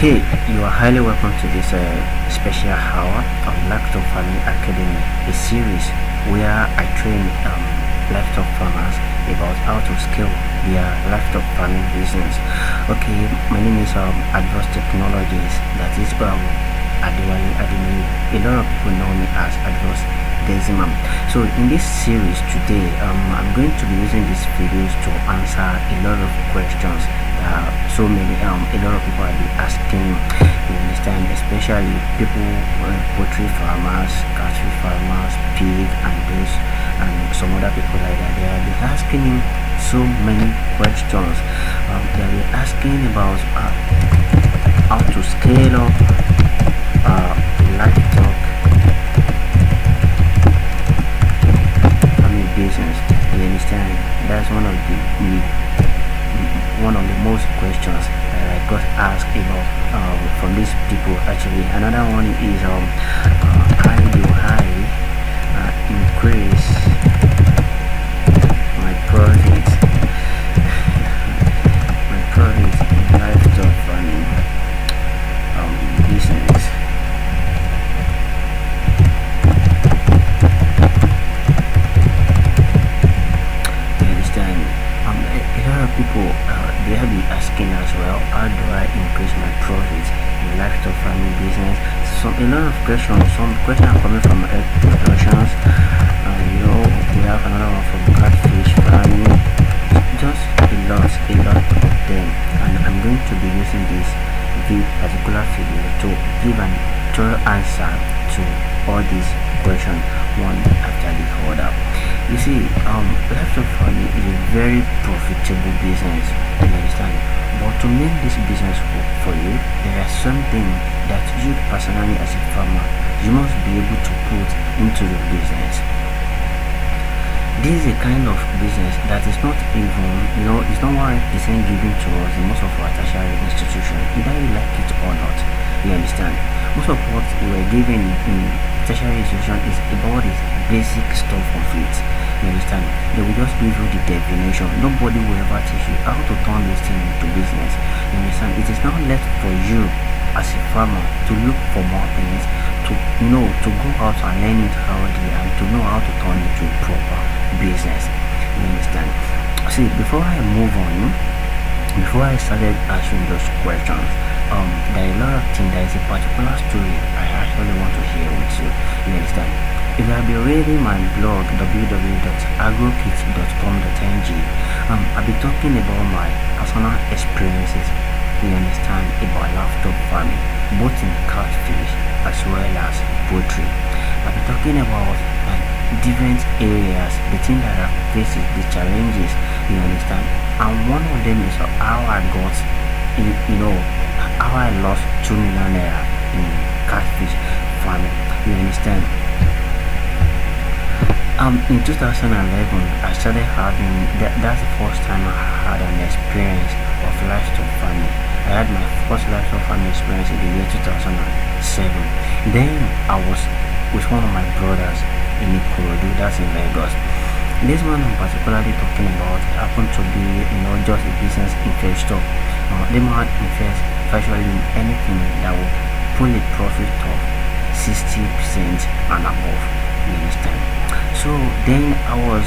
Okay, you are highly welcome to this uh, special hour of Livestock Farming Academy, a series where I train um, livestock farmers about how to scale their livestock farming business. Okay, my name is um, Adverse Technologies, that is um, Adewale Ademi. A lot of people know me as Adverse Decimum. So in this series today, um, I'm going to be using these videos to answer a lot of questions uh, so many um a lot of people are asking you understand especially people uh, poultry farmers cattle farmers pig and those and some other people like that they are asking him so many questions. Um, they are asking about uh, how to scale up uh, livestock I mean business. You understand? That's one of the, the one of the most questions that I got asked about um, from these people actually. Another one is um, uh, how do I uh, increase my profits, a lot of questions. Some questions are coming from egg productions and you know we have another one from catfish farming just a lot a lot of them. And i'm going to be using this particular video to give an thorough answer to all these questions one after the other. You see um livestock farming is a very profitable business you understand? But to make this business work for you there are something that you personally as a farmer you must be able to put into your business. This is a kind of business that is not even you know it's not 100% given to us in most of our tertiary institutions either you like it or not you understand most of what we were given in tertiary institution is about this basic stuff of it you understand? They will just give you the definition. Nobody will ever teach you how to turn this thing into business you understand? It is now left for you as a farmer to look for more things to know to go out and learn it thoroughly and to know how to turn it to proper business you understand? See before i move on before i started asking those questions um there are a lot of things there is a particular story i actually want to hear with you. You understand? If you have been reading my blog www.agrokit.com.ng um i'll be talking about my personal experiences. You understand? About livestock farming both in catfish as well as poultry. I'll be talking about like different areas the things that i've faced the challenges. You understand? And one of them is how i got in you know i lost two million naira in catfish farming you understand um in 2011 i started having that that's the first time i had an experience of livestock farming i had my first livestock farming experience in the year 2007 then i was with one of my brothers in Ikorodu, that's in Lagos. This one I'm particularly talking about happened to be, you know, just a business investor. Uh, they might invest virtually anything that will pull a profit of 60% and above. You understand? So then I was,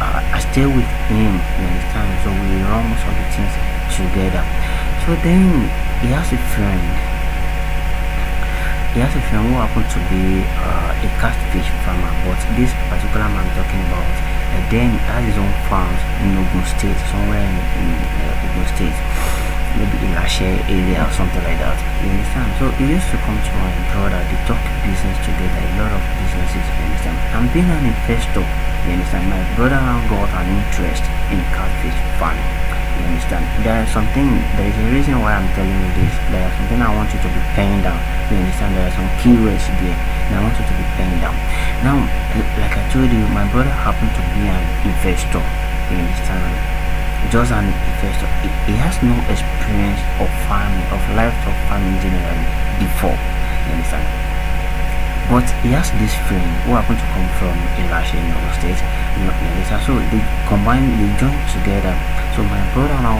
uh, I stay with him. You understand? So we run most of the things together. So then he has a friend he has a friend who happened to be uh, a catfish farmer but this particular man I'm talking about uh, then has his own farms in Ogun State somewhere in, in uh, Ogun State maybe in a share area or something like that. You understand? So he used to come to my brother they talk business together a lot of businesses you understand? And being an investor you understand? My brother got an interest in catfish farming you understand? There is something there is a reason why i'm telling you this. There is something i want you to be paying down you understand? There are some keywords there and i want you to be paying down. Now like i told you my brother happened to be an investor you understand just an investor he, he has no experience of farming of livestock farming generally before you understand but he has this friend who happened to come from Elisha in Ogun State, you know, so they combined, they joined together. So my brother now,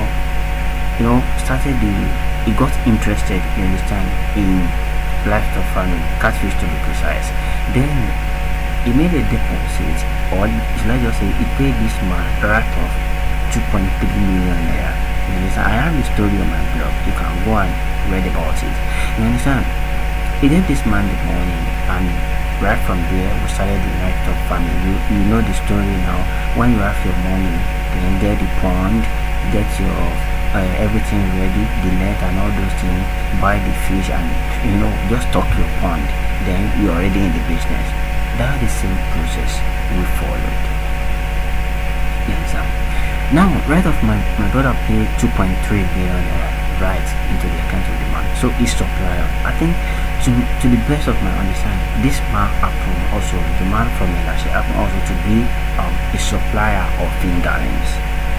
you know, started the he got interested, you understand, in livestock farming, catfish to be precise. Then he made a deposit, or let's just say he paid this man right of 2.3 million there. You understand? I have the story on my blog. You can go and read about it. You understand? He gave this man the money, and right from there we started the livestock farming. You, you know the story now. When you have your money, then get the pond, get your uh, everything ready, the net and all those things, buy the fish and you know just stock your pond. Then you're already in the business. That's the same process we followed. Now, right off my, my brother paid 2.3 billion right into the account of the man. So he's supplier. I think to to the best of my understanding, this man happened also the man from Elashe happened also to be um, a supplier of fingerlings.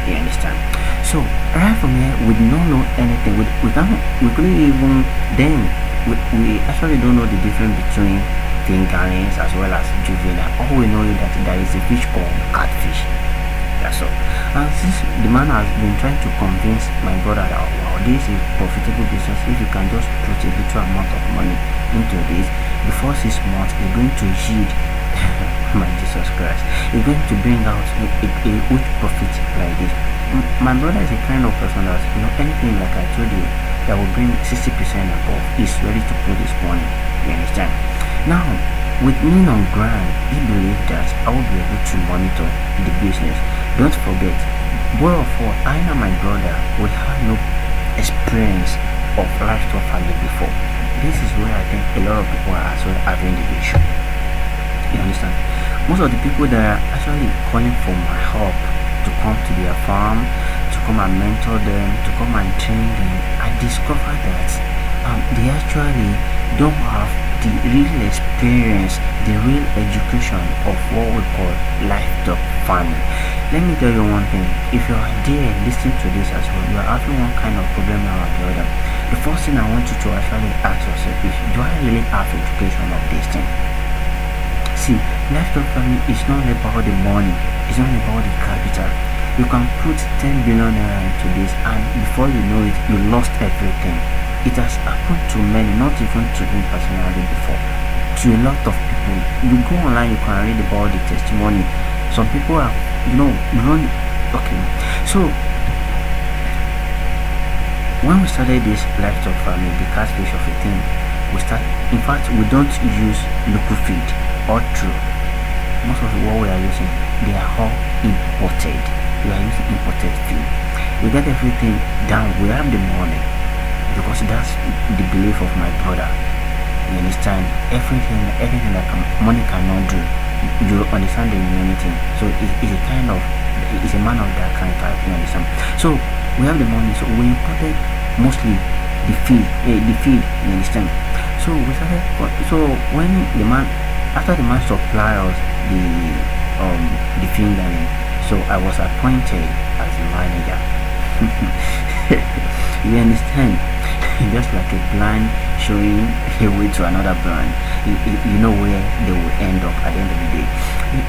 You understand? So right from here, we do not know anything. We we can't we couldn't even then we, we actually don't know the difference between fingerlings as well as juvenile. All we know is that there is a fish called catfish. That's all. Since the man has been trying to convince my brother that wow, this is profitable business. If you can just put a little amount of money into this, before six months, it's going to yield. my Jesus Christ, it's going to bring out a, a, a huge profit like this. My brother is a kind of person that you know anything like I told you that will bring 60% above is ready to put his money. You understand? Now, with me on ground, he believed that I will be able to monitor the business. Don't forget, us, I and my brother, we have no experience of livestock farming before. This is where I think a lot of people are well having the issue. You understand? Most of the people that are actually calling for my help to come to their farm, to come and mentor them, to come and train them, I discovered that um, they actually don't have the real experience, the real education of what we call livestock farming. Let me tell you one thing, if you are there listening to this as well, you are having one kind of problem or the other. The first thing I want you to actually ask yourself is, do I really have education of this thing? See, livestock farming is not about the money, it's not about the capital. You can put 10 billion into this and before you know it, you lost everything. It has happened to many, not even to me personally before. To a lot of people. You go online, you can read about the testimony. Some people are, you know, run. Okay, so when we started this livestock farming, the catfish of a thing, we start. In fact, we don't use local feed or true. Most of the what we are using, they are all imported. We are using imported feed. We get everything down. We have the money because that's the belief of my brother. You understand? Everything, everything that can, money cannot do, you understand the humanity. So it, it's a kind of, it's a man of that kind type. You understand? So we have the money, so we imported mostly the feed, eh, the feed. You understand? So we started. So when the man, after the man supplied us the um the fingerling, so I was appointed as the manager. you understand? Just like a blind showing a way to another blind. You, you, know where they will end up at the end of the day.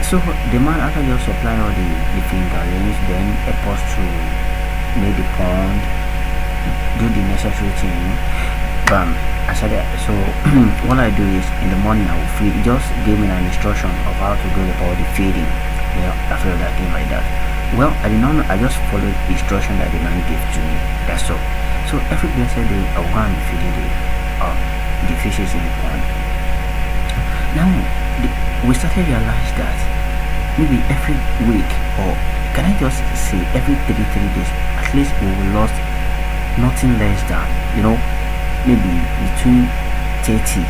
So the man after just supplying all the, the fingerlings then a post to make the pond do the necessary thing. Bam. I said that so what I do is in the morning I will feed. Just give me an instruction of how to go about the feeding. Yeah after that thing like that well I did not know I just followed the instruction that the man gave to me. That's all. So every blessed day I will go and be feeding the um, the fishes in the pond. Now the, we started to realize that maybe every week or can I just say every three three days at least we will lost nothing less than you know maybe between 30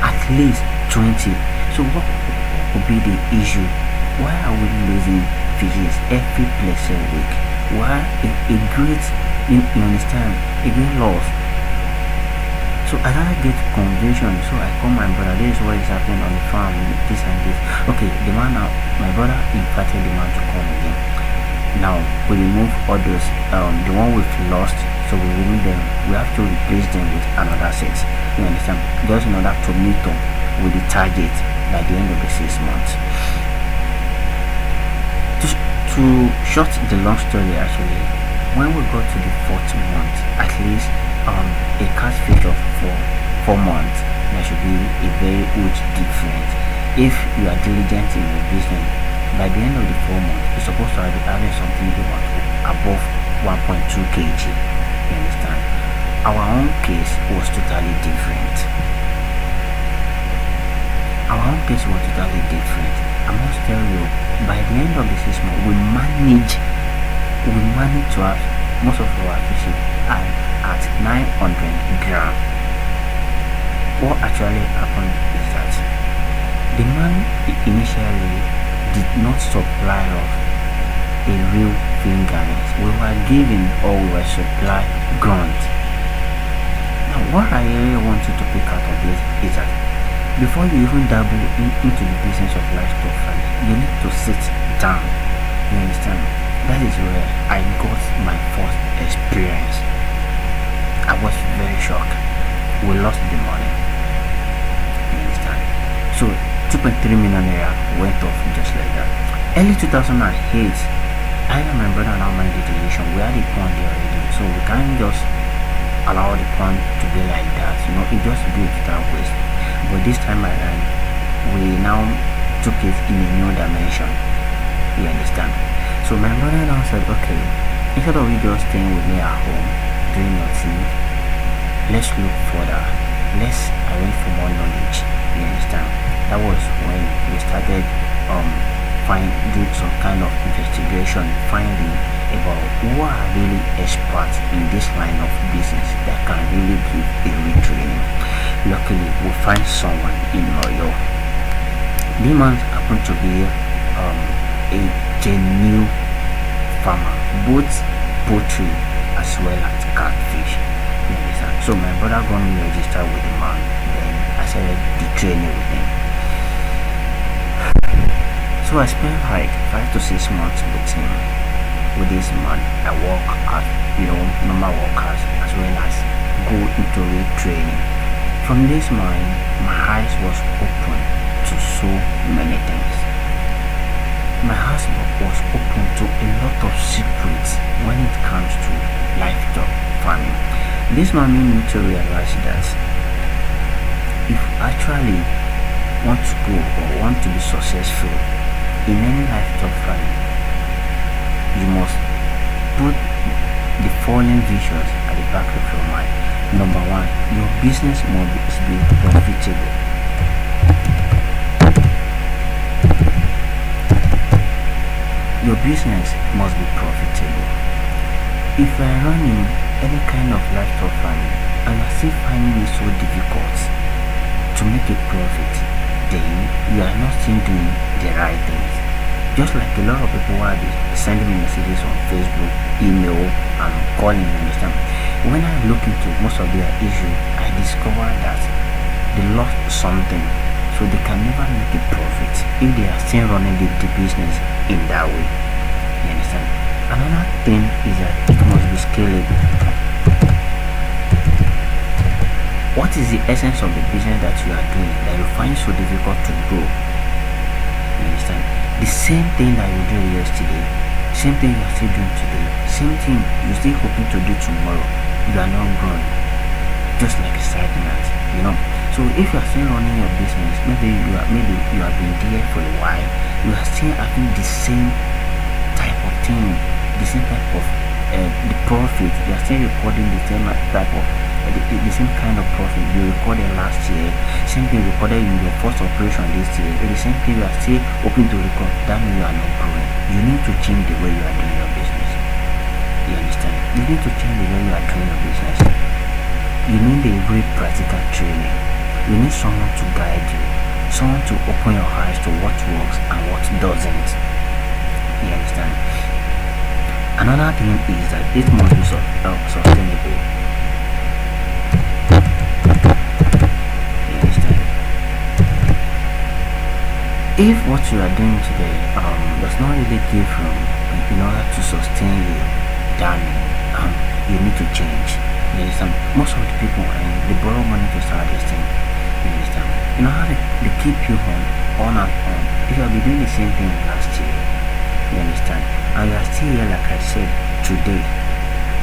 at least 20 so what would be the issue? Why are we losing fishes every blessed week. Why? A, a you, you understand? A great loss so I get conviction so I call my brother. This is what is happening on the farm this and this. Okay the man now my brother invited the man to come again. Now we remove all those um the one we've lost so we remove them. We have to replace them with another set. You understand? Just in order to meet up with the target by the end of the six months to short the long story actually when we got to the fourth month at least um, a catfish of for four months, there should be a very huge difference. If you are diligent in your business, by the end of the four months, you're supposed to be having something above 1.2 kg. You understand? Our own case was totally different. Our own case was totally different. I must tell you, by the end of the months, we managed we managed to have most of our fishing at, at 900 gram. What actually happened is that the man initially did not supply us a real fingerlings. We were given or we were supplied grunt. Now what I really want you to pick out of this is that before you even dabble in, into the business of livestock farming, you need to sit down. You understand? That is where I got my first experience. I was very shocked. We lost the money. You understand? So 2.3 million naira went off just like that. Early 2008, I and my brother now made the decision. We had a pond there already, so we can't just allow the pond to be like that. You know, it just built that waste. But this time around, we now took it in a new dimension. You understand? So my brother now said, okay, instead of you just staying with me at home doing nothing, let's look further. Let's arrange for more knowledge. You understand? That was when we started um find do some kind of investigation, finding about who are really experts in this line of business that can really give a real training. Luckily, we find someone in Oyo. The man happened to be um, a genuine farmer, both poultry as well as catfish. So my brother got me registered with the man. Then I started the training with him. So I spent like five to six months with him. With this man, I work at you know normal workers as well as go into training. From this man, my eyes was open to so many things. My husband was open to a lot of secrets when it comes to livestock farming. This made me to realize that if actually want to go or want to be successful in any livestock farming, you must put the following visions at the back of your mind. Number one, your business must be profitable. Your business must be profitable. If you are running any kind of livestock farming and are still finding it so difficult to make a profit, then you are not still doing the right things. Just like a lot of people are sending me messages on Facebook, email, and calling, you understand? When I look into most of their issues, I discover that they lost something, so they can never make a profit if they are still running the, the business in that way. You understand? Another thing is that it must be scalable. What is the essence of the business that you are doing that you find so difficult to grow? You understand? The same thing that you did yesterday, same thing you are still doing today, same thing you're still hoping to do tomorrow, you are not growing. Just like a stagnant, you know. So if you are still running your business, maybe you are maybe you have been there for a while, you are still having the same type of thing, the same type of uh, the profit, you are still recording the same type of uh, the, the, same kind of profit you recorded last year, same thing recorded in your first operation this year, the same thing you are still hoping to record, that means you are not growing. You need to change the way you are doing. You understand? You need to change the way you are doing your business. You need a very practical training. You need someone to guide you, someone to open your eyes to what works and what doesn't. You understand? Another thing is that it must be sustainable. You understand? If what you are doing today um, does not really give room in order to sustain you, then um, you need to change. You understand? Most of the people they borrow money to start this thing. You understand? You know how they, they keep you on, on and on. If you have been doing the same thing last year, you understand? And you are still here, like I said, today.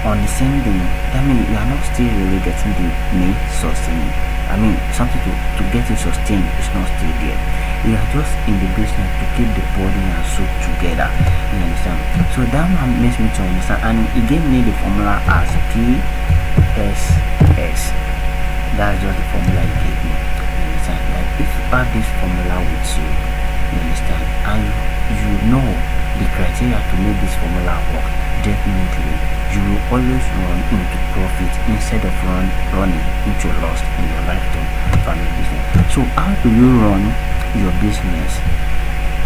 on the same thing, I mean, you are not still really getting the main sustain. I mean, something to, to get it sustained is not still there. You are just in the business to keep the body and soul together. You understand? So that one makes me to understand. And he gave me the formula as PSS. That's just the formula he gave me. You understand? Like if you have this formula with you, you understand, and you, you know the criteria to make this formula work, definitely you will always run into profit instead of run running into loss in your lifetime family business. So how do you run your business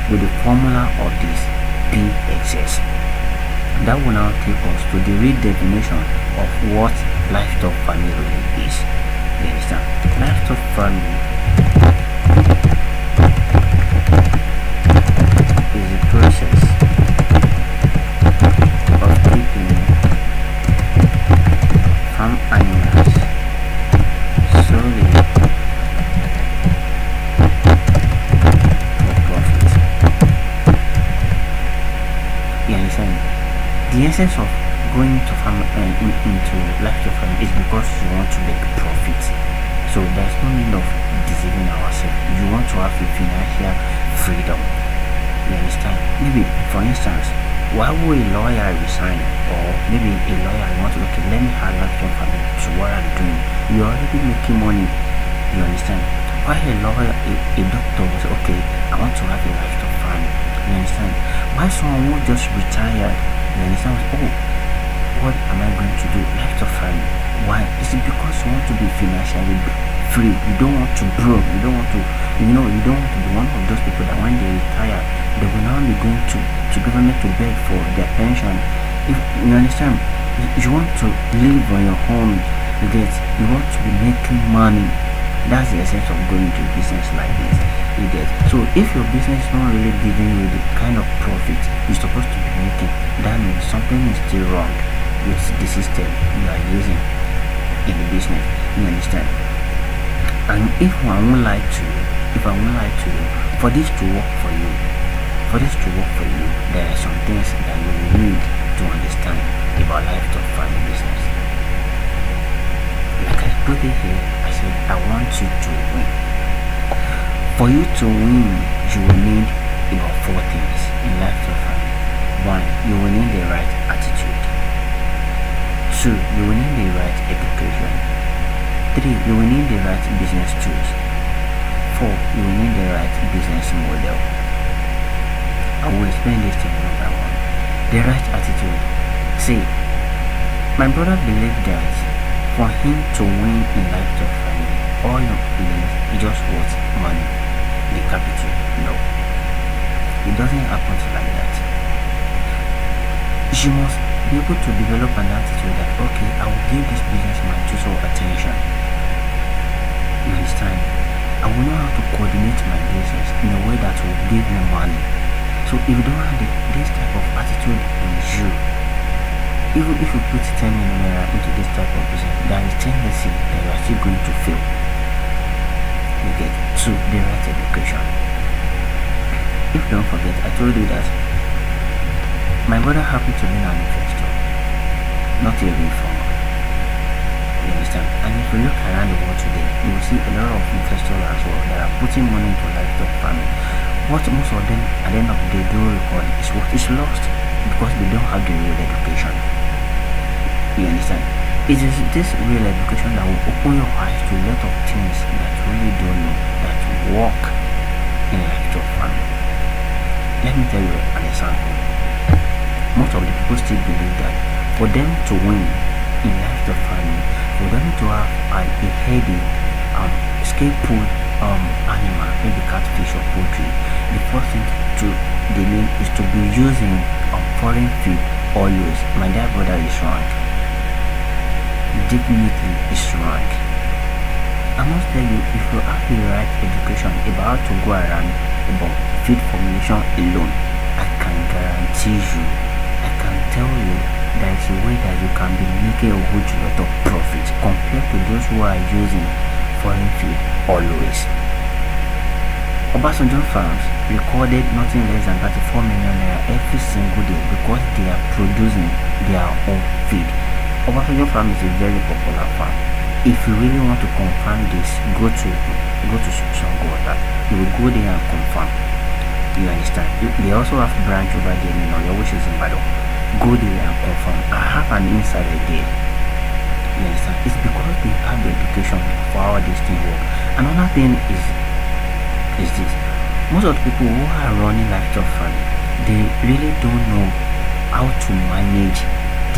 with the formula of this PXS? That will now take us to the redefinition of what livestock family is. You understand? Livestock family essence of going to farm uh, in, into livestock farm is because you want to make profit. So there's no need of deceiving ourselves. You want to have a financial freedom. You understand? Maybe, for instance, why would a lawyer resign? Or maybe a lawyer wants to, okay, let me have livestock farming so what I'm doing. You're already making money. You understand? Why a lawyer, a, a doctor will say, okay, I want to have a life livestock farm You understand? Why someone won't just retire? You understand? Oh, what am I going to do? Livestock farming. Why? Is it because you want to be financially free? You don't want to broke. You don't want to, you know, you don't want to be one of those people that when they retire, they will now be going to, to government to beg for their pension. If you understand, you, want to live on your own. You get, you want to be making money. That's the essence of going to business like this. You get. So if your business is not really giving you the kind of profit you're supposed to be making, that means something is still wrong with the system you are using in the business. You understand? And if I won't lie to you, if I won't lie to you, for this to work for you, for this to work for you, there are some things that you need to understand about livestock farming business. Like I put it here, I said I want you to win. For you to win, you will need about four things in life to farming. One, you will need the right attitude. Two, you will need the right education. Three, you will need the right business tools. Four, you will need the right business model. I will explain this thing number one. The right attitude. See, my brother believed that for him to win in livestock farming, all you need just what money, the capital. No, it doesn't happen like that. You must be able to develop an attitude that okay, I will give this business my total attention. You understand? I will know how to coordinate my business in a way that will give me money. So if you don't have this type of attitude in you, even if you put 10 million into this type of business, there is tendency that you are still going to fail. You get two, the right education. If don't forget, I told you that my brother happened to be an investor, not a reformer. You understand? And if you look around the world today, you will see a lot of investors as well that are putting money into livestock farming. What most of them at the end of the day do record is what is lost because they don't have the real education. You understand? It is this real education that will open your eyes to a lot of things that you really don't know that work in livestock farming. Let me tell you an example. Most of the people still believe that for them to win in livestock farming, for them to have an, a healthy, um, scale um, animal, maybe catfish or poultry, the first thing to they need is to be using um, foreign feed always. My dear brother is wrong. Definitely is wrong. I must tell you, if you have the right education about to go around about feed formulation alone, I can guarantee you, I can tell you there is a way that you can be making a huge lot of profit compared to those who are using foreign feed always. Obasanjo farms recorded nothing less than 34 million naira every single day because they are producing their own feed. Obasanjo farm is a very popular farm. If you really want to confirm this, go to go to Sango Ota. You will go there and confirm. You understand? They also have branch over there in Oyo, which is in Bado. Go there and confirm. I have an insider there. You understand? It's because they have the education for how this thing work. Another thing is is this. Most of the people who are running livestock farming, they really don't know how to manage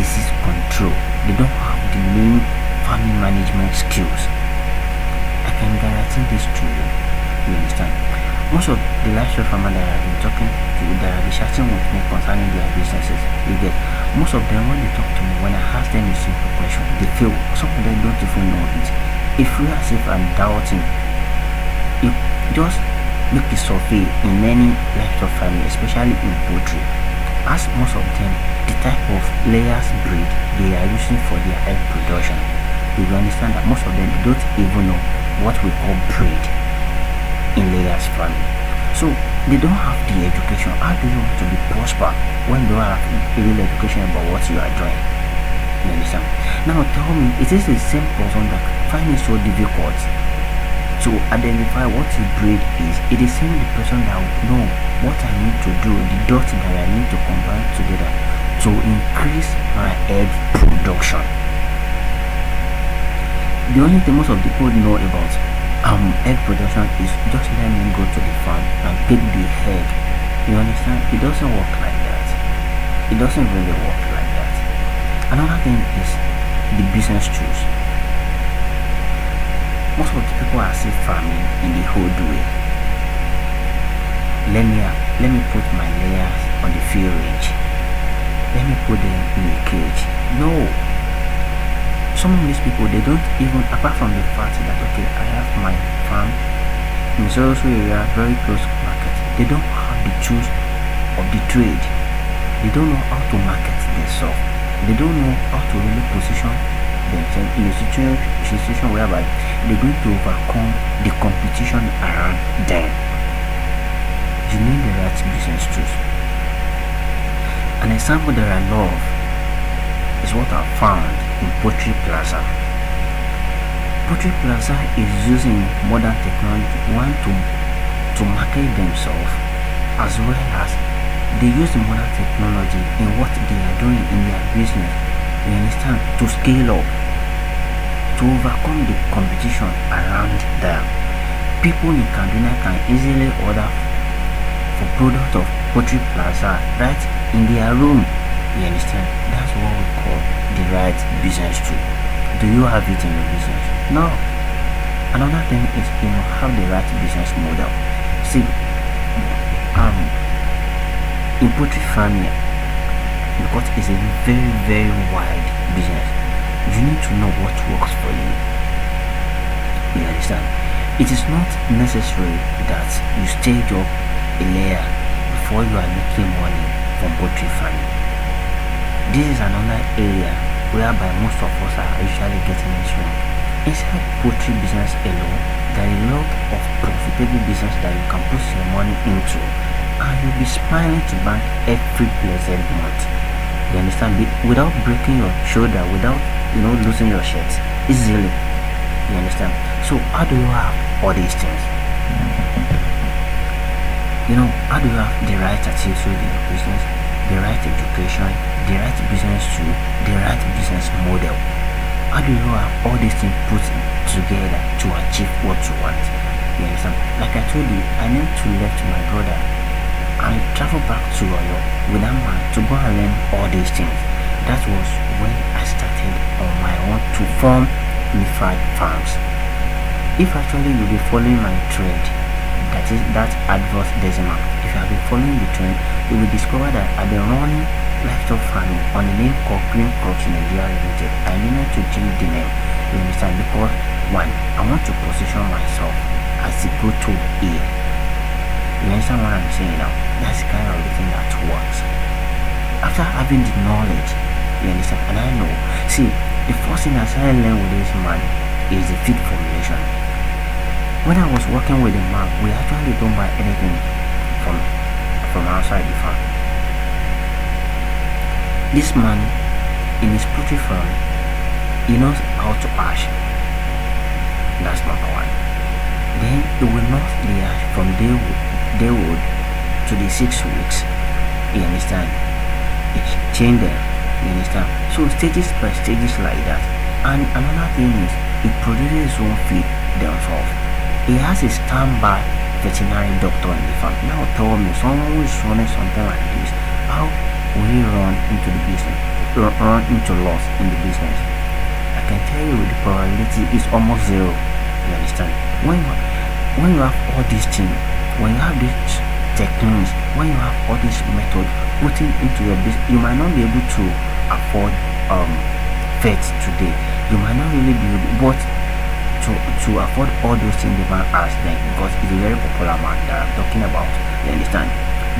disease control. They don't have the main farming management skills. I can guarantee this to you. You understand? Most of the livestock farmers that I've been talking to, that I've been chatting with me concerning their businesses, you get most of them when they talk to me, when I ask them a simple question, they feel some of them don't even know it. If you as if I'm doubting, you just make a survey in any livestock farming, especially in poultry. Ask most of them the type of layers breed they are using for their egg production. You will understand that most of them don't even know what we call breed in layers farming. So they don't have the education. How do you want to be prosper when you don't have real education about what you are doing? You understand? Now tell me, is this the same person that find it so difficult to identify what a breed is? It is same the person that will know what I need to do, the dots that I need to combine together to increase my egg production. The only thing most of the people know about um egg production is just let me go to the farm and pick the egg. You understand? It doesn't work like that. It doesn't really work like that. Another thing is the business tools. Most of the people are still farming in the old way. Let me let me put my layers on the field range. Let me put them in a cage. No, some of these people they don't even apart from the fact that okay I have my farm in so area very close to market they don't have the tools of the trade they don't know how to market themselves they don't know how to really position themselves in a situation, situation whereby they're going to overcome the competition around them you need the right business tools an example that I love is what I found in Poultry Plaza. Poultry Plaza is using modern technology one to to market themselves as well as they use modern technology in what they are doing in their business. You understand? To scale up, to overcome the competition around them. People in Kaduna can easily order for product of Poultry Plaza right in their room. You understand? That's what we call the right business tool. Do you have it in your business? No. Another thing is you must have the right business model. See, um, in poultry farming, because it's a very very wide business, you need to know what works for you. You understand? It is not necessary that you stage up a layer before you are making money from poultry farming. This is another area whereby most of us are usually getting it wrong. Inside poultry business alone, there are a lot of profitable business that you can put your money into and you'll be smiling to bank every blessed month. You understand? Without breaking your shoulder, without you know losing your shirt easily. You understand? So how do you have all these things? You know, how do you have the right attitude in your business, the right education, the right business tool, the right business model. How do you have all these things put together to achieve what you want? You understand? Like I told you, I need to left my brother and travel back to Oyo with that man to go and learn all these things. That was when I started on my own to form Unified Farms. If actually you'll be following my trend, that is that adverse decimal. If you have been following the trend, you will discover that I've been running livestock farming on the name called Green Crops Nigeria Limited. I needed to change the name. You understand? Because one, I want to position myself as the go-to here. You understand what I'm saying now? That's kind of the thing that works. After having the knowledge, you understand? And I know. See, the first thing I started learning with this man is the feed formulation. When I was working with the man, we actually don't buy anything from from outside the farm. This man in his poultry farm, he knows how to ash. That's number one. Then he will not the ash from day-old, day-old to the six weeks. You understand? It's chain them. You understand? So stages by stages like that. And another thing is, it produces his own feed themselves. He has a standby veterinary doctor in the farm. Now tell me, someone who is running something like this, how will he run into the business? Run into loss in the business? I can tell you the probability is almost zero. You understand? When you, when you have all these things, when you have these techniques, when you have all these methods putting into your business, you might not be able to afford um today. You might not really be able, but to to afford all those things the man has then because he's a very popular man that I'm talking about. You understand?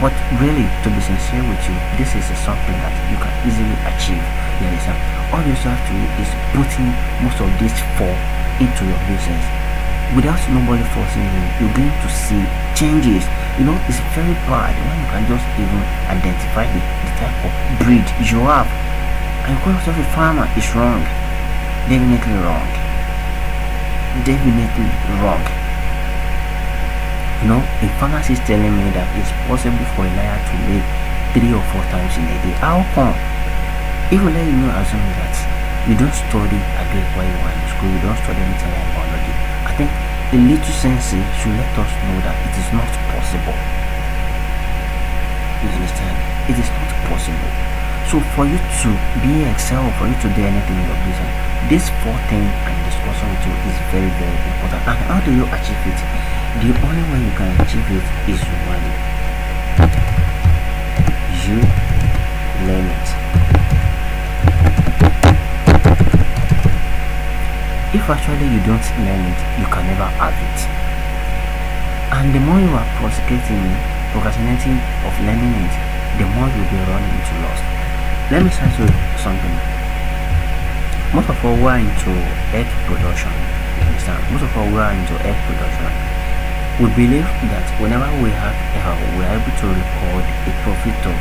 But really, to be sincere with you, this is something that you can easily achieve. You understand? All you have to do is putting most of these four into your business. Without nobody forcing you, you're going to see changes. You know, it's very bad when you can just even identify the, the type of breed you have. And call yourself a farmer, is wrong. Definitely wrong definitely wrong. You know, a pharmacy is telling me that it's possible for a liar to live three or four times in a day. How come? We let you know assume that you don't study agri while you are in school, you don't study anything like biology, I think a little sense should let us know that it is not possible. You understand? It is not possible. So for you to be excel, for you to do anything in your business, this four things I'm discussing with you is very, very important. And how do you achieve it? The only way you can achieve it is one. You learn it. If actually you don't learn it, you can never have it. And the more you are prosecuting, procrastinating of learning it, the more you'll be running into loss. Let me say something. Most of all we are into egg production. You understand? Most of all we are into egg production. We believe that whenever we have uh, we are able to record a profit of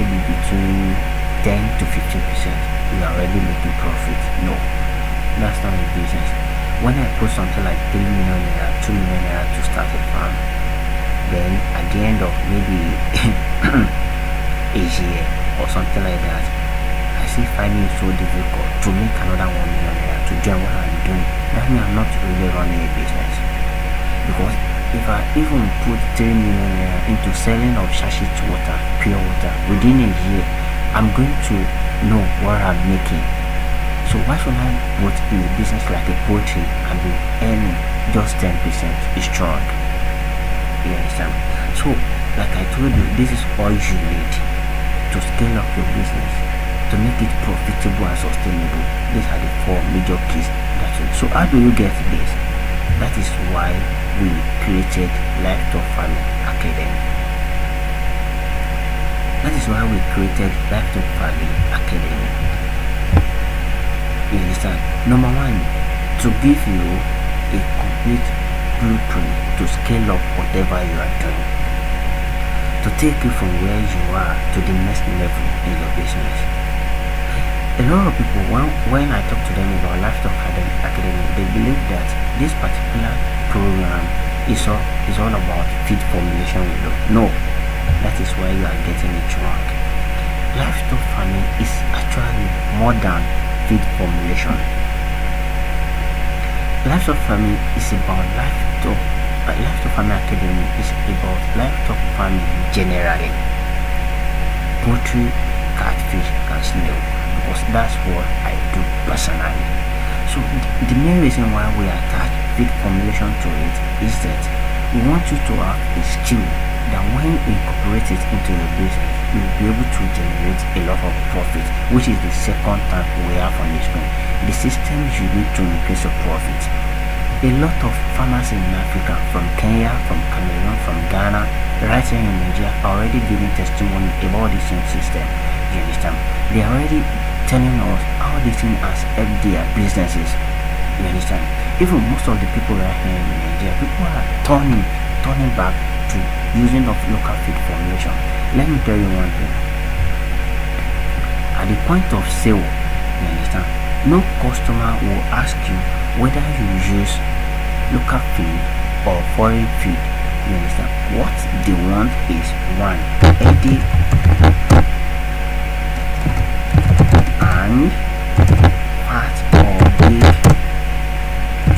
maybe between 10 to 15 percent. We are already making profit. No that's not a business when i put something like 3 million naira 2 million naira to start a farm then at the end of maybe a year or something like that I still find it so difficult to make another one million naira to join what I'm doing. That means I'm not really running a business. Because if I even put three million naira into selling of sachet water, pure water, within a year, I'm going to know what I'm making. So why should I put in a business like a poultry and be earning just 10% is strong? You understand? So, like I told you, this is all you need to scale up your business to make it profitable and sustainable. These are the four major keys. So how do you get this? That is why we created Livestock Farming Academy. That is why we created Livestock Farming Academy. You understand? Number one, to give you a complete blueprint to scale up whatever you are doing. To take you from where you are to the next level in your business a lot of people when, when I talk to them about Livestock Academy, they believe that this particular program is all, is all about feed formulation window. No, that is why you are getting it wrong. Livestock farming is actually more than feed formulation. Life of Family is about life livestock. Uh, livestock farming academy is about livestock family generally. Poultry, catfish, and snail because that's what I do personally. So the main reason why we attach feed formulation to it is that we want you to have a skill that when you incorporate it into your business, will be able to generate a lot of profit, which is the second time we have on this screen. The system you need to increase your profit. A lot of farmers in Africa, from Kenya, from Cameroon, from Ghana, right here in Nigeria, are already giving testimony about this same system. You understand? They are already telling us how this thing has helped their businesses. You understand? Even most of the people right here in Nigeria, people are turning turning back to using of local feed formulation. Let me tell you one thing. At the point of sale, You understand? No customer will ask you whether you use local feed or foreign feed. You understand? What they want is one healthy and fat or big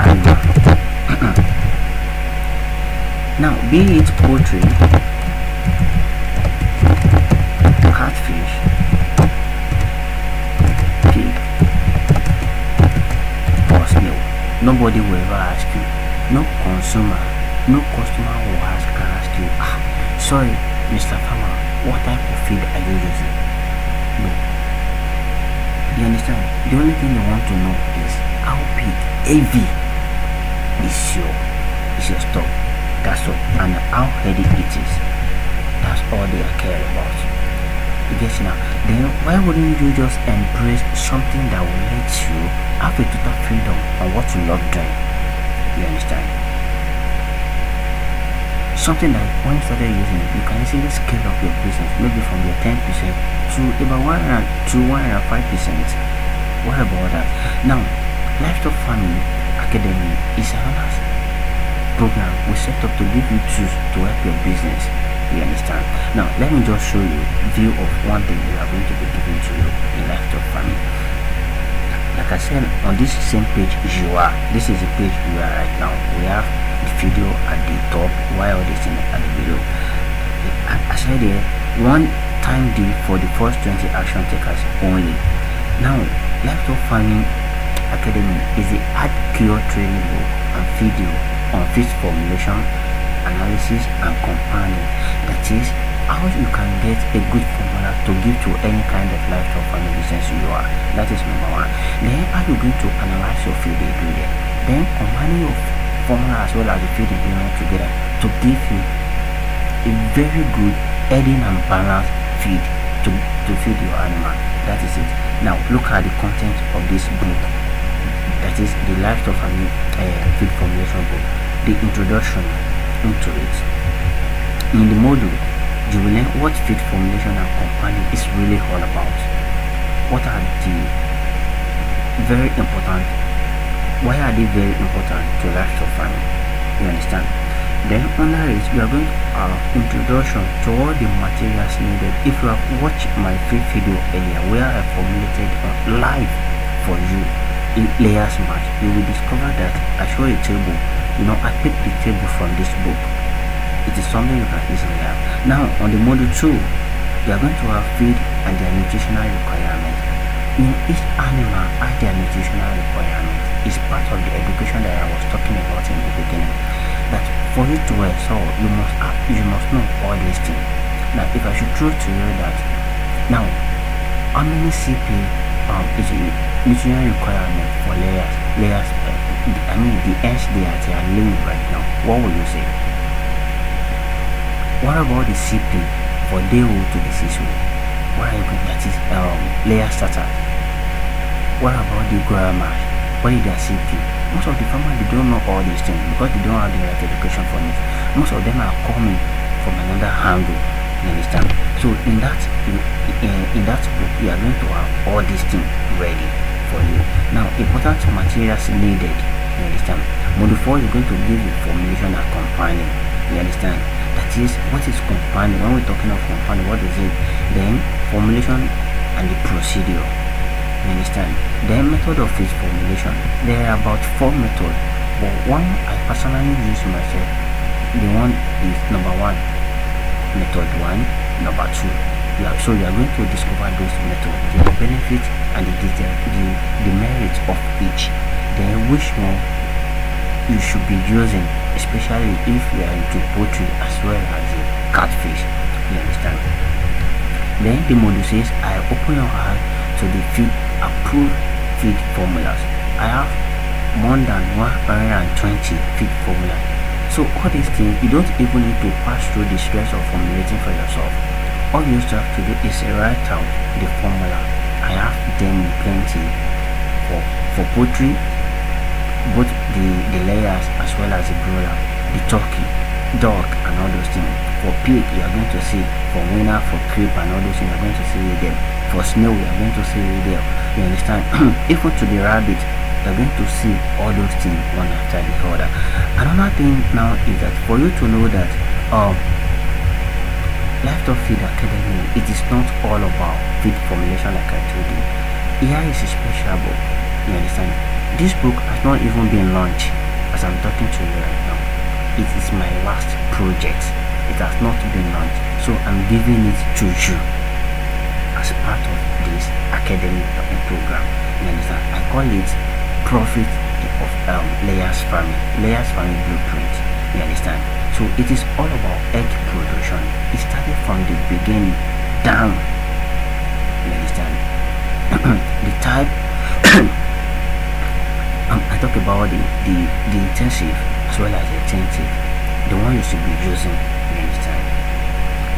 animal. Now, be it poultry, catfish, pig, or snail, nobody will ever ask you. No consumer, no customer will ask ask you, ah, sorry, Mr. Farmer, what type of feed are you using? No. You understand? The only thing they want to know is how big, heavy is your is your stock. That's all. And how heavy it is. That's all they care about. You get now? Then why wouldn't you just embrace something that will let you have a total freedom on what you love doing? You understand? Something that when you started using it, you can easily scale up your business, maybe from your 10% to about one to one and five percent. What about that? Now, Livestock Farming Academy is another program we set up to give you tools to help your business. You understand? Now, let me just show you view of one thing we are going to be giving to you in livestock farming. Like I said, on this same page you are, this is the page we are right now. We have the video at the top, while this thing at the below. I said here, one time deal for the first 20 action takers only. Now, Livestock Farming Academy is the hard-cure training book and video on fish formulation, analysis, and compounding. That is how you can get a good formula to give to any kind of livestock farming business you are. That is number one. Then how you going to analyze your feed ingredient. Then combining your formula as well as the feed ingredient together to give you a very good heading and balanced feed to, to feed your animal. That is it. Now look at the content of this book. That is the livestock farming uh, feed formulation book. The introduction into it. In the module, you will learn what feed formulation and compounding is really all about. What are the very important? Why are they very important to livestock farming? You understand? Then under it, we are going to our introduction to all the materials needed. If you have watched my free video earlier where I formulated uh, live for you layers mash, you will discover that I show a table. You know, I picked the table from this book. It is something you can easily have. Now on the module 2, you are going to have feed and their nutritional requirement. In each animal has their nutritional requirement. It's part of the education that I was talking about in the beginning that for you to excel you must have, you must know all these things now if i should throw to you that now how many cp um is the nutritional requirement for layers layers uh, i mean the they are, they are laying right now what will you say what about the cp for day old to the six week what are you going that is um layer starter what about the grammar what is their cp most of the farmers they don't know all these things because they don't have the right education for it most of them are coming from another angle you understand so in that in, in that book you are going to have all these things ready for you. Now important materials needed you understand? Module 4 is going to give you formulation and compounding you understand? That is what is compounding? When we're talking of compounding what is it? Then formulation and the procedure you understand? The method of its formulation. There are about four methods but one i personally use myself. The one is number one method one. Number two yeah, so you are going to discover those methods the benefits and the, the, the, the merits of each then which one you should be using especially if you are into poultry as well as catfish you understand then the module says i open your heart to the feed approved feed formulas. I have more than 120 feed formulas. So all these things, you don't even need to pass through the stress of formulating for yourself. All you have to do is write out the formula. I have them plenty for for poultry, both the, the layers as well as the broiler, the turkey, duck and all those things. For pig, you are going to see. For weaner, for creep and all those things, you are going to see them for snail you are going to see it there. You understand? Even to the rabbit you are going to see all those things one after the other. Another thing now is that for you to know that um Livestock Feed Academy, it is not all about feed formulation like I told you. Here is a special book. You understand? This book has not even been launched as I'm talking to you right now. It is my last project. It has not been launched. So I'm giving it to you as part of this academic program. You understand? I call it Profit of um, Layers Farming. Layers Farming Blueprint. You understand? So it is all about egg production. It started from the beginning down. You understand? the type um, I talk about the, the the intensive as well as the intensive. The one you should be using. You understand?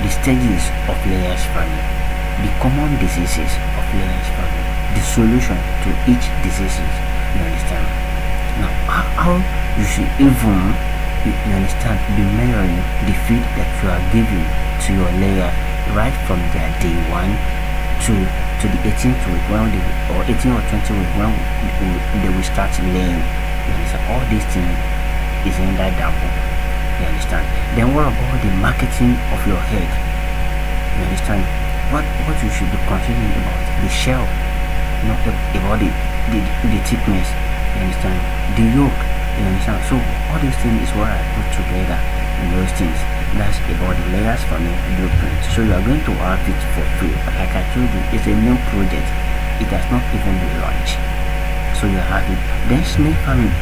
The stages of layers farming, the common diseases of layers farming, the solution to each diseases. You understand? Now, how you should even you, understand be measuring the feed that you are giving to your layer right from their day one to to the 18th week when they or 18 or 20 week when they will start laying. You understand? All these things is in that double you understand? Then what about the marketing of your head? You understand? What what you should be considering about? The shell not about the the, the thickness. You understand? The yolk you understand so all these things is what i put together in those things. That's about the layers for me blueprint. So you are going to have it for free. Like i told you it's a new project. It has not even been launched so you have it. Then snail farming.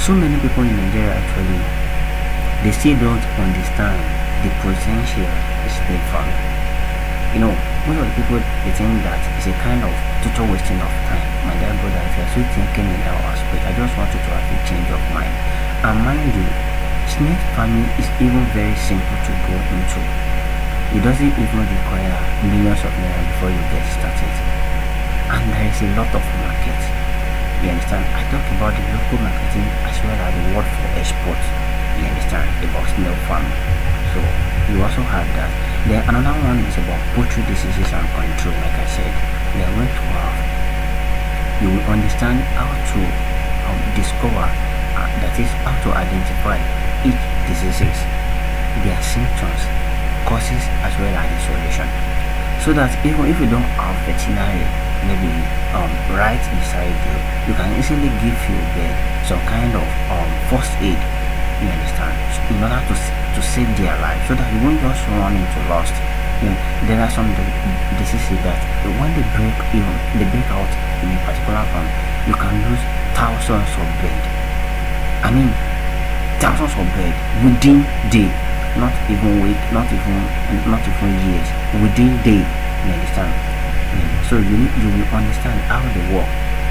So many people in nigeria actually they still don't understand the potential of snail farming. You know most of the people they think that it's a kind of total wasting of time my dear brother if you're still thinking in that aspect i just want you to have a change of mind. And mind you snail farming is even very simple to go into. It doesn't even require millions of naira before you get started. And there is a lot of market. You understand? I talk about the local marketing as well as the world for export. You understand? About snail farming. So you also have that. Then another one is about poultry diseases and control like i said. We are going to have you will understand how to um, discover uh, that is how to identify each diseases their symptoms causes as well as the solution. So that even if you don't have veterinary maybe um, right beside you you can easily give you the some kind of um, first aid you understand in order to to save their life so that you won't just run into lost you know, there are some diseases that when they break even they break out in a particular farm you can lose thousands of birds i mean thousands of birds within day not even week not even not even years within day you understand? Mm. so you you will understand how they work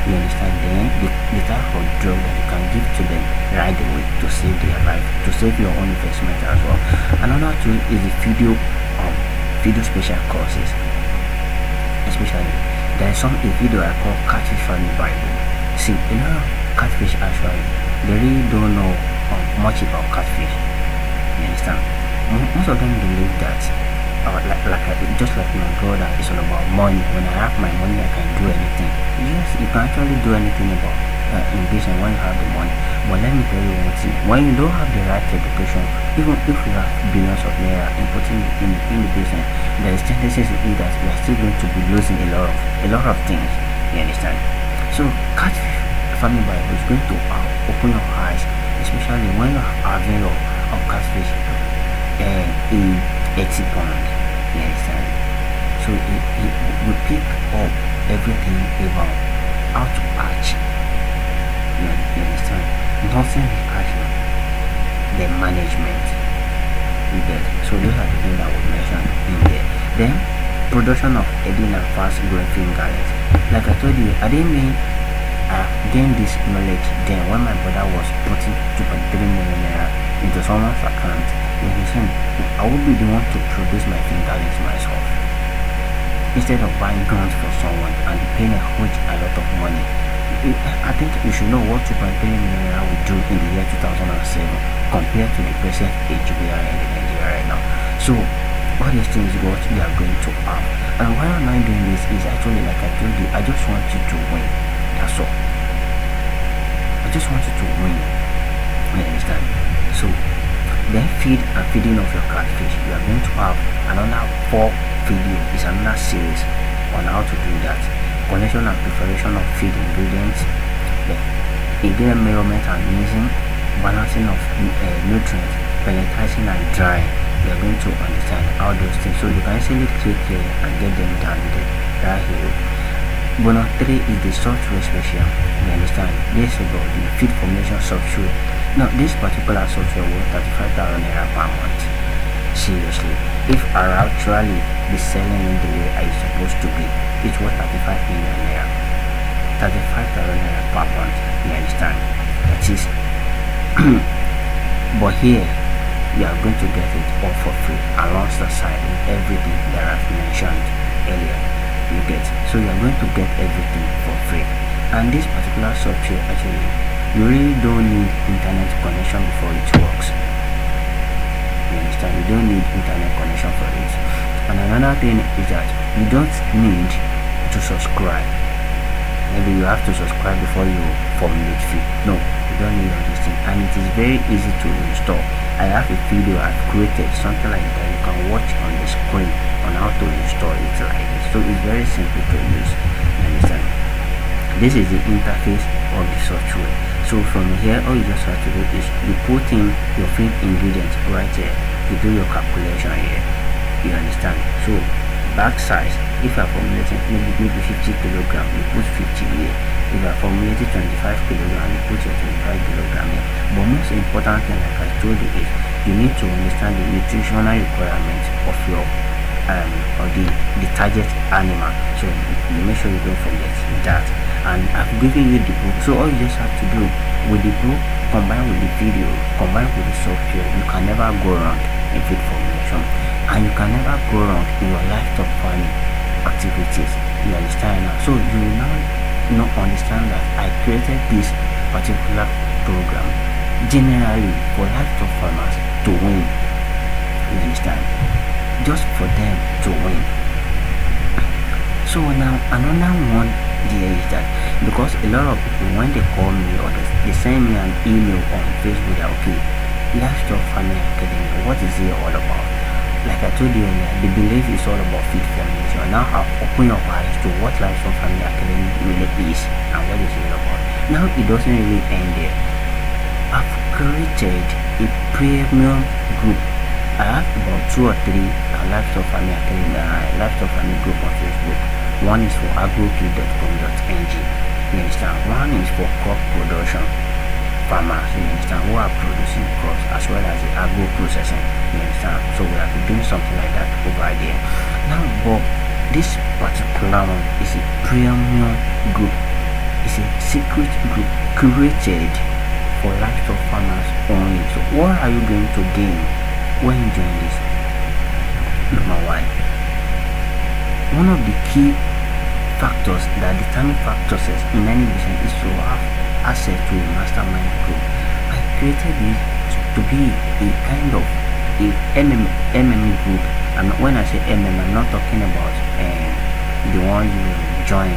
you understand? Then the, the type of drug that you can give to them right away to save their life to save your own investment as well. Another tool is the video um video special courses. Especially there is some a video i call catfish farming bible. See lot of catfish actually they really don't know um, much about catfish. You understand? Most of them believe that uh, like, like I, just like my brother it's all about money. When i have my money i can do anything. Yes you can actually do anything about uh, in business when you have the money. But let me tell you one thing. When you don't have the right education even if you have billions of naira inputting in, in the business there is tendency to be that you are still going to be losing a lot of a lot of things. You understand? So catfish farming bible is going to uh, open your eyes especially when you're having your um, catfish uh, in 80 pound you understand so it, it will pick up everything about how to catch you, you understand? Nothing is catching the management you get so those are the things that we mentioned in there. Then production of edible and fast growing fingerlings like i told you i didn't mean uh, I gained this knowledge then when my brother was putting 2.3 million into someone's account you I would be the one to produce my fingerlings myself. Instead of buying guns for someone and paying a huge a lot of money I think you should know what 2.3 million naira will do in the year 2007 compared to the present age we are in Nigeria right now. So all these things what you are going to have. And why am i doing this is actually like i told you i just want you to win. That's all. I just want you to win. You understand? So then feed and feeding of your catfish. You are going to have another four video is another series on how to do that. Connection and preparation of feed ingredients. The ingredient measurement and mixing balancing of uh, nutrients pelletizing and drying. You are going to understand all those things. So you can easily click here and get them done right here 3 is the software special. You understand this is about the feed formation software. Now this particular software was 35,000 naira per month. Seriously if i actually be selling it the way i supposed to be it was 35 million naira. 35,000 naira per month you understand? That is but here you are going to get it all for free alongside everything that I've mentioned earlier. You get so you are going to get everything for free. And this particular software actually you really don't need internet connection before it works. You understand? You don't need internet connection for it. And another thing is that you don't need to subscribe. Maybe you have to subscribe before you formulate fee. No, you don't need all these things. And it is very easy to install. I have a video I've created something like that you can watch on the screen on how to install it like this so it's very simple to use understand? This is the interface of the software. So from here all you just have to do is you put in your feed ingredients right here. You do your calculation here. You understand? So bag size if i formulate maybe maybe 50 kilogram you put 50 here. If i formulate formulating 25 kilogram you put your 25 kilogram here. But most important thing like i told you is you need to understand the nutritional requirements of your um or the the target animal. So you make sure you don't forget that. And i've given you the book. So all you just have to do with the book combined with the video combined with the software you can never go wrong in feed formulation and you can never go wrong in your livestock farming activities. You understand now? So you now you know understand that i created this particular program generally for livestock farmers to win just for them to win. So now another one there is that because a lot of people when they call me or they, send me an email on facebook that okay livestock farming academy what is it all about? Like i told you earlier the belief is all about feed formulation now i open your eyes to what livestock farming academy really is and what is it all about. Now it doesn't really end there. I've created a premium group Have about two or three uh, livestock farming academy, uh, livestock farming group on Facebook. One is for agrokey.com.ng. You understand? One is for crop production farmers. You understand? Who are producing crops as well as the agro processing. You understand? So we have been doing something like that over there. Now, but this particular one is a premium group. It's a secret group created for livestock farmers only. So what are you going to gain? When you join this number one one of the key factors that determine factors in any business is to have access to a mastermind group. I created this to be a kind of a mm mm group. And when i say mm i'm not talking about um, the one you join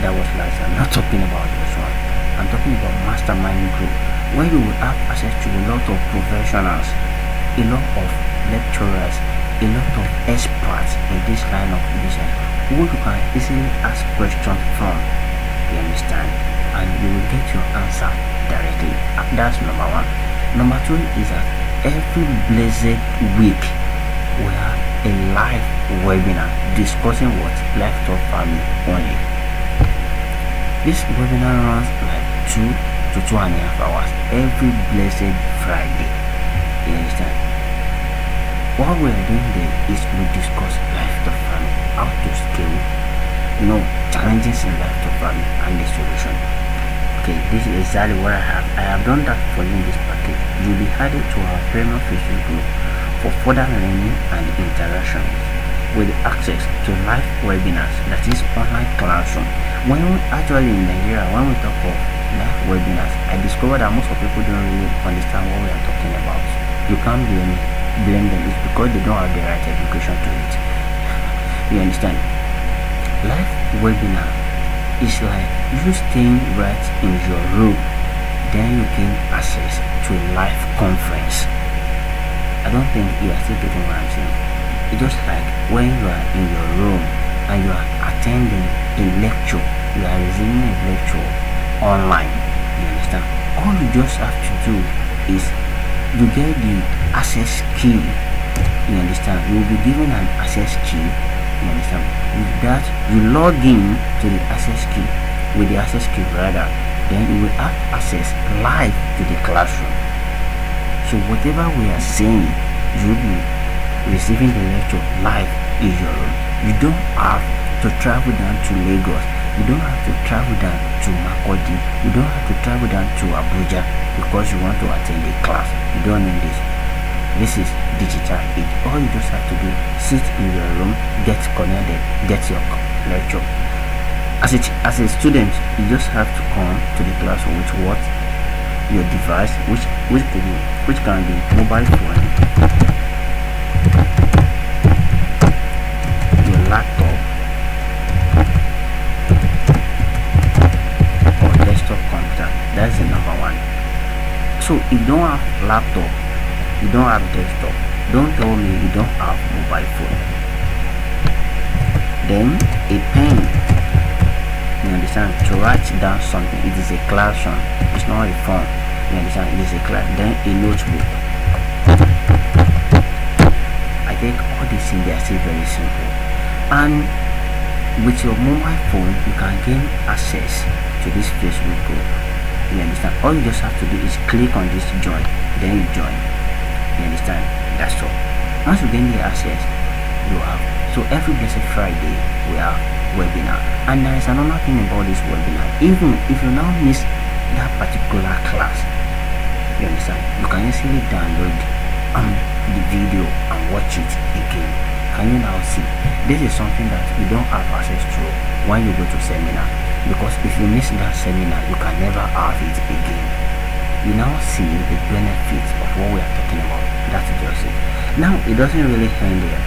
that was last i'm not talking about this one. I'm talking about mastermind group where you will have access to a lot of professionals a lot of lecturers, a lot of experts in this line of business who you can easily ask questions from. You understand? And you will get your answer directly. That's number one. Number two is that every blessed week we have a live webinar discussing what livestock farming only. This webinar runs like two to two and a half hours every blessed Friday. You understand? What we are doing there is we discuss livestock farming, how to scale, you know, challenges in livestock farming and the solution. Okay, this is exactly what I have. I have done that for you in this package. You'll be added to our premium Facebook group for further learning and interaction with access to live webinars, that is online classroom. When we, actually in Nigeria, when we talk of live webinars, I discovered that most of people don't really understand what we are talking about. You can't blame me blame them is because they don't have the right education to it. You understand? Live webinar is like you staying right in your room then you gain access to a live conference. I don't think you are still getting what i'm saying. It's just like when you are in your room and you are attending a lecture you are receiving a lecture online. You understand? All you just have to do is you get the access key. You understand? You will be given an access key. You understand? With that you log in to the access key with the access key rather. Then you will have access live to the classroom. So whatever we are saying you will be receiving the lecture live in your room. You don't have to travel down to lagos. You don't have to travel down to Makurdi. You don't have to travel down to Abuja because you want to attend a class. You don't need this. This is digital age. All you just have to do, sit in your room, get connected, get your lecture. As a, as a student, you just have to come to the class with what? Your device, which which can be, which can be mobile phone, your laptop, that's the number one so if you don't have laptop you don't have desktop. Don't tell me you don't have mobile phone. Then a pen. You understand? To write down something it is a classroom it's not a phone. You understand? It is a class. Then a notebook. I think all these things are still very simple. And with your mobile phone you can gain access to this facebook group. You understand? All you just have to do is click on this join. Then you join you understand? That's all. Once you gain the access you have. So every blessed friday we have webinar. And there is another thing about this webinar. Even if you now miss that particular class you understand? You can easily download um the video and watch it again. Can you now see? This is something that you don't have access to when you go to seminar. Because if you miss that seminar you can never have it again you now see the benefits of what we are talking about. That's just it now it doesn't really end there.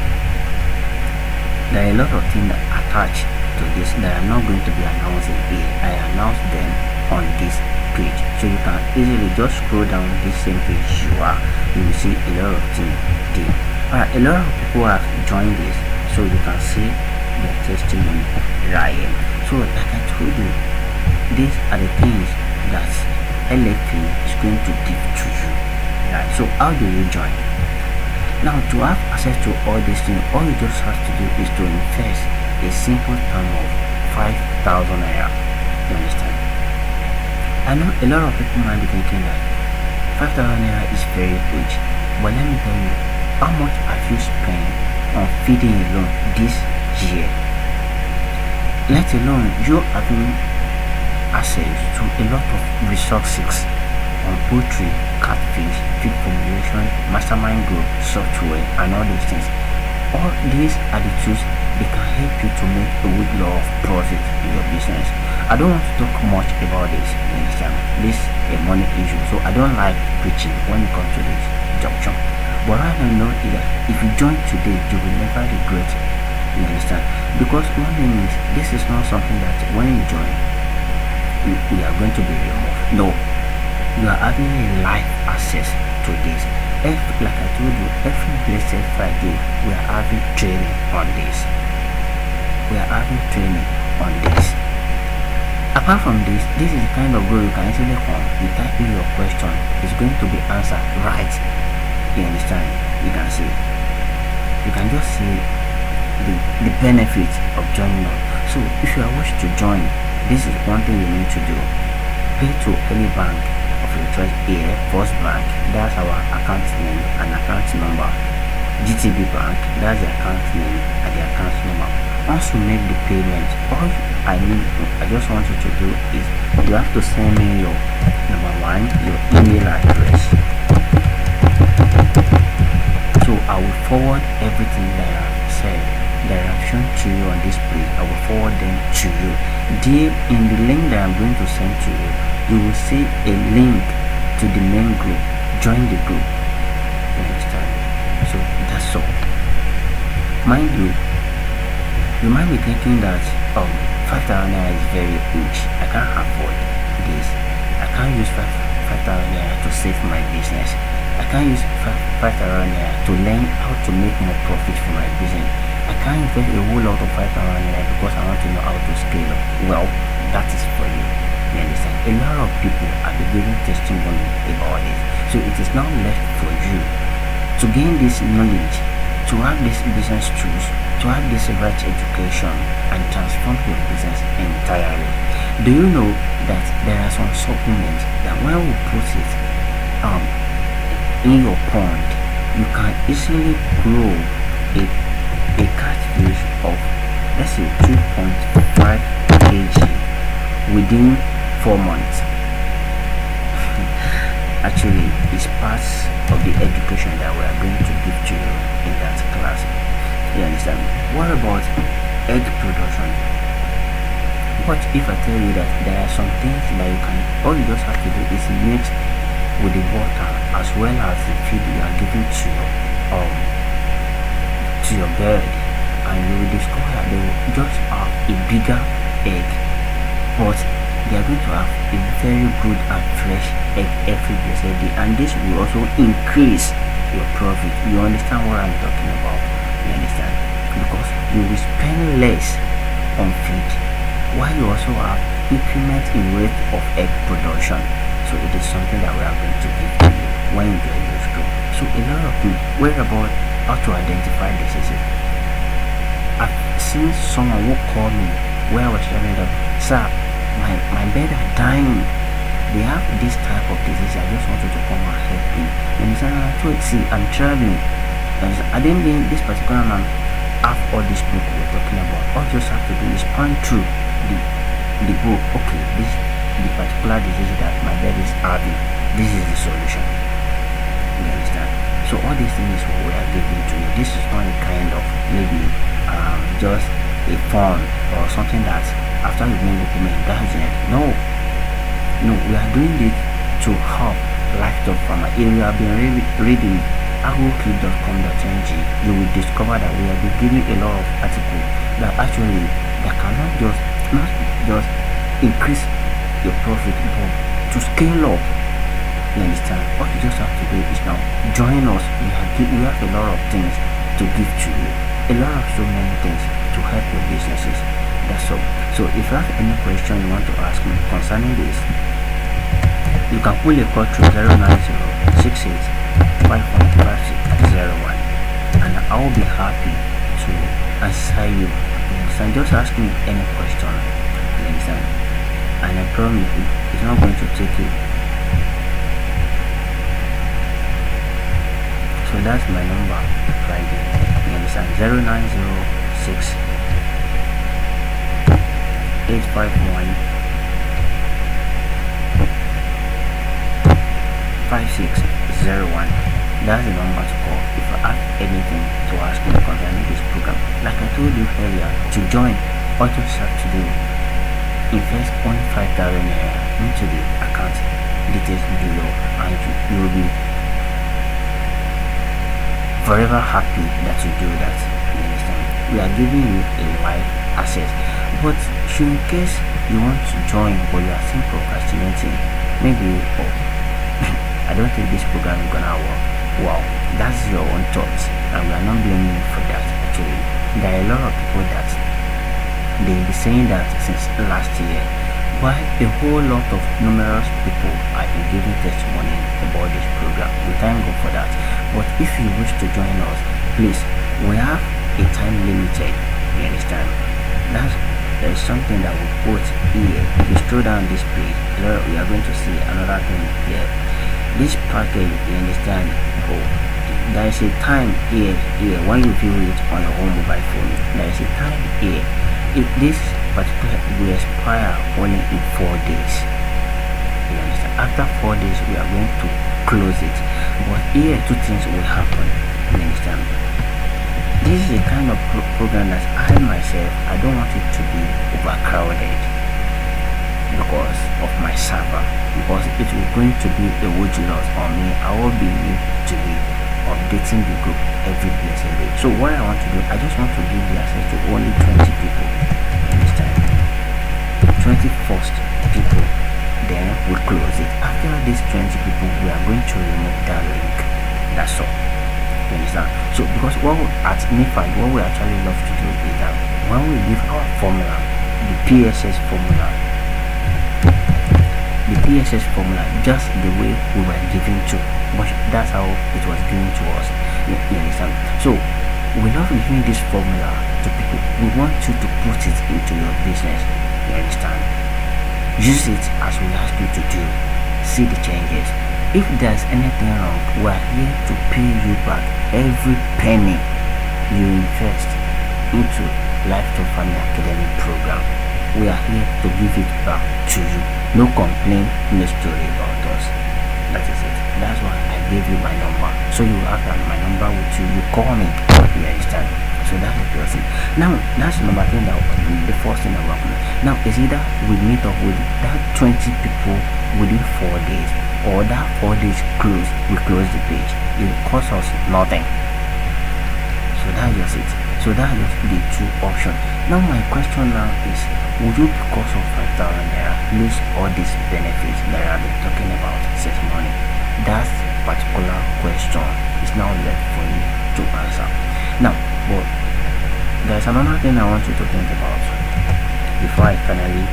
There are a lot of things that attach to this that i'm not going to be announcing here. I announce them on this page. So you can easily just scroll down this same page. You are you will see a lot of things there. A lot of people have joined this so you can see their testimony right so like i told you these are the things that LFP is going to give to you. Right. So how do you join? Now to have access to all these things all you just have to do is to invest a simple sum of 5000 naira. You understand? I know a lot of people might be thinking that 5000 naira is very huge but let me tell you how much have you spent on feeding alone this year? Let alone you having access to a lot of resources on poultry catfish feed formulation mastermind group software and all these things all these are the tools they can help you to make a good lot of profit in your business i don't want to talk much about this you understand this is a money issue so i don't like preaching when it comes to this junction but I know is that if you join today, you will never regret. You understand? Because one thing is, this is not something that when you join, you, we are going to be removed. No, you are having a live access to this. Every, like I told you, every blessed Friday, we are having training on this. We are having training on this. Apart from this, this is the kind of way you can easily come. You type in your question, it's going to be answered right you understand you can see you can just see the the benefits of joining us so if you are wish to join this is one thing you need to do. Pay to any bank of your choice here first bank that's our account name and account number. Gtb bank that's the account name and the account number. Once you make the payment all i need i just want you to do is you have to send me your number one your email address. So I will forward everything that I said shown to you on this page I will forward them to you deep in the link that I'm going to send to you you will see a link to the main group join the group understand So, that's all mind you, you might be thinking that um 5,000 naira is very huge. I can't afford this. I can't use 5 5,000 naira to save my business. I can't use 5,000 naira to learn how to make more profit for my business. I can't invest a whole lot of 5,000 naira because I want to know how to scale up. Well, that is for you. You understand? A lot of people are giving testimony about it. So it is now left for you to gain this knowledge, to have this business tools, to have this right education and transform your business entirely. Do you know that there are some supplements that when we put it um, in your pond, you can easily grow a, of let's say 2.5 kg within 4 months. Actually, it's part of the education that we are going to give to you in that class. You understand? What about egg production? What if I tell you that there are some things that you can, all you just have to do is mix with the water as well as the feed you are giving to your, um, to your bird and you will discover that they will just have a bigger egg. But they are going to have a very good and fresh egg every blessed day and this will also increase your profit. You understand what i'm talking about? You understand? Because you will spend less on feed while you also have increment in rate of egg production. So it is something that we are going to give to you when you get your school so a lot of people worry about how to identify diseases i've seen someone who called me where i was telling them sir my my bed are dying they have this type of disease i just want you to come and help me you understand i ah, told see i'm traveling. And i didn't mean this particular man have all these book we're talking about. All you just have to do is point through the the book. Okay this the particular disease that my bed is having this is the solution. You understand? So all these things is what we are giving to you. This is not a kind of maybe um, just a fun or something that after you the payment that's it. No. No we are doing it to help livestock farmer if you have been re reading agroclip.com.ng you will discover that we have been giving a lot of articles that actually that cannot just not just increase your profit but to scale up. You understand? What you just have to do is now join us. We have we have a lot of things to give to you a lot of so many things to help your businesses that's all so if you have any question you want to ask me concerning this you can pull a call through 09068515601 and I will be happy to answer you. Understand? Just ask me any question. Understand? And I promise you, it's not going to take you. So that's my number right there. You understand? 0906 851 5601 that's the number to call if you have anything to ask me concerning this program. Like i told you earlier to join all you have to do invest only 5000 naira into the account. Details below. And you will be forever happy that you do that you understand we are giving you a wide access but in case you want to join but you are still procrastinating maybe oh, I don't think this program is gonna work. Wow, that's your own thoughts, and we are not blaming you for that. Actually, there are a lot of people that they've been saying that since last year. Why a whole lot of numerous people have been giving testimony about this program. We thank God for that. But if you wish to join us, please, we have a time limited. You understand? That's there is something that we put here. If you scroll down this page, there we are going to see another thing here this package you understand oh there is a time here here when you view it on your home mobile phone there is a time here if this particular will expire only in four days after four days we are going to close it but here two things will happen understand this is a kind of pro program that i myself i don't want it to be overcrowded because of my server because it is going to be a loss on me i will be need to be updating the group every blessed day. So what I want to do, I just want to give the access to only 20 people. 20 first people. Then we close it. After these 20 people, we are going to remove that link. That's all. You understand? So because what we, at NIFI, what we actually love to do is that when we give our formula, the PSS formula, the PSS formula just the way we were given to but that's how it was given to us you, you understand so we love giving this formula to people we want you to put it into your business you understand use it as we ask you to do. See the changes. If there's anything wrong we are here to pay you back every penny you invest into lifetime family academy program. We are here to give it back to you. No complaint no story about us. That is it. That's why i gave you my number. So you have my number with you. You call me. You understand so that's first now that's number thing that the first thing that we're going now is either we meet up with that 20 people within four days or that four days close we close the page? It costs us nothing. So that's just it. So that's the two options. Now my question now is would you because of 5000 naira lose all these benefits that i've been talking about since morning? That particular question is now left for you to answer. Now but there's another thing i want you to think about before i finally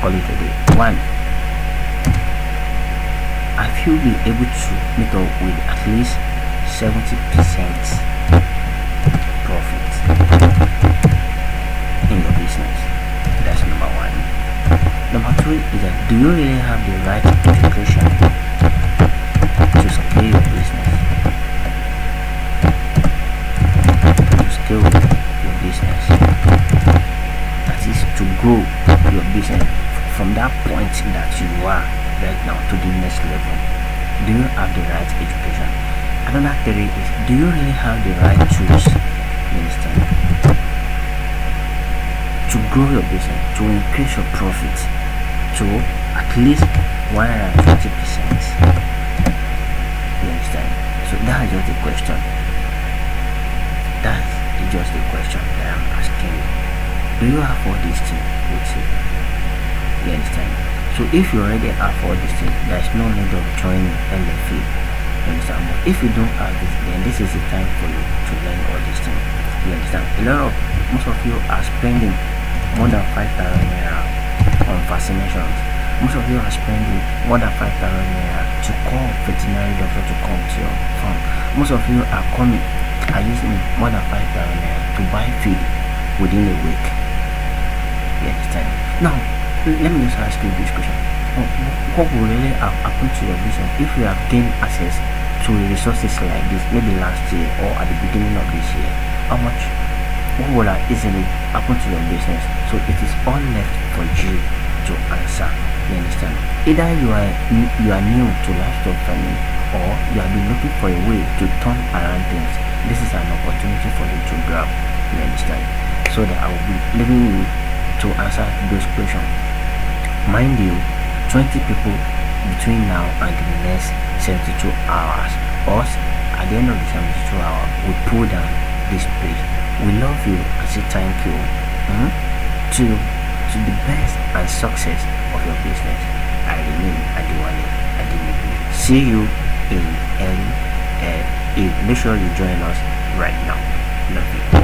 call it a day one have you been able to meet up with at least 70 percent profit in your business? That's number one. Number two is that do you really have the right education to scale your business? To scale your business that is to grow your business from that point that you are right now to the next level. Do you have the right education? Another theory is do you really have the right tools understand to grow your business to increase your profit to at least 120 percent? You understand so that's just the question. That's just the question that i'm asking you do you have all these things with you you understand? So if you already have all these things there's no need of joining LFA you understand? But if you don't have this then this is the time for you to learn all these things. You understand? A lot of most of you are spending more than 5000 naira on vaccinations. Most of you are spending more than 5000 naira to call veterinary doctor to come to your farm. Most of you are coming are using more than 5000 naira to buy feed within a week you. Understand now let me just ask you this question. Oh, what will really have happened to your business if you have gained access to resources like this maybe last year or at the beginning of this year? How much what will have easily happen to your business so it is all left for you to answer? You understand? Either you are you are new to livestock farming or you have been looking for a way to turn around things this is an opportunity for you to grab you understand? So that i will be leaving you to answer those questions. Mind you 20 people between now and the next 72 hours or at the end of the 72 hours we pull down this page. We love you and say thank you hmm, to to the best and success of your business. I remain adewale adimibu see you in uh, make sure you join us right now. Love you